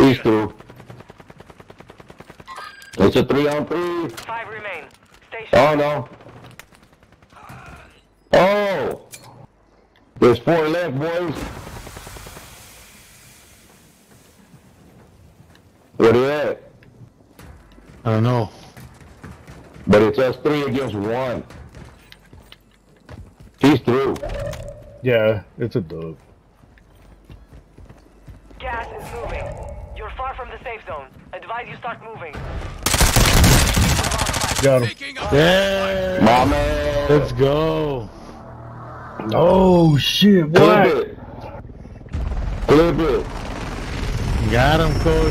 He's through. It's a three on three. Five remain. Stay Oh no. Oh! There's four left, boys. Where they at? I don't know. But it's us three against one. He's through. Yeah, it's a dub. Gas is moving. You're far from the safe zone. Advise you start moving. Got him. Yeah. My man. Let's go. Oh shit! Clip What? it. Clip it. Got him, coach.